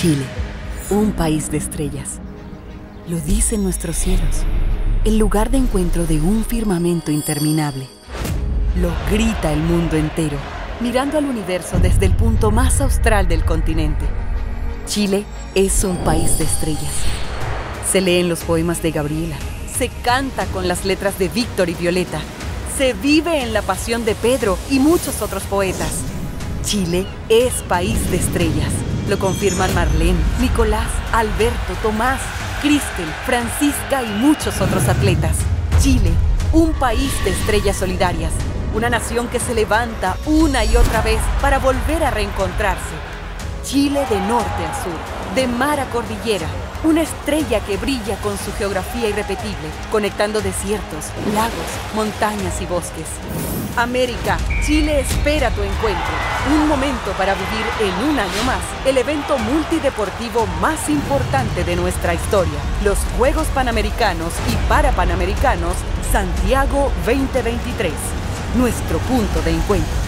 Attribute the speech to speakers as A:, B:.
A: Chile, un país de estrellas. Lo dicen nuestros cielos, el lugar de encuentro de un firmamento interminable. Lo grita el mundo entero, mirando al universo desde el punto más austral del continente. Chile es un país de estrellas. Se leen los poemas de Gabriela, se canta con las letras de Víctor y Violeta, se vive en la pasión de Pedro y muchos otros poetas. Chile es país de estrellas. Lo confirman Marlene, Nicolás, Alberto, Tomás, Cristel, Francisca y muchos otros atletas. Chile, un país de estrellas solidarias. Una nación que se levanta una y otra vez para volver a reencontrarse. Chile de norte a sur, de mar a cordillera, una estrella que brilla con su geografía irrepetible, conectando desiertos, lagos, montañas y bosques. América, Chile espera tu encuentro. Un momento para vivir en un año más el evento multideportivo más importante de nuestra historia, los Juegos Panamericanos y Parapanamericanos Santiago 2023. Nuestro punto de encuentro.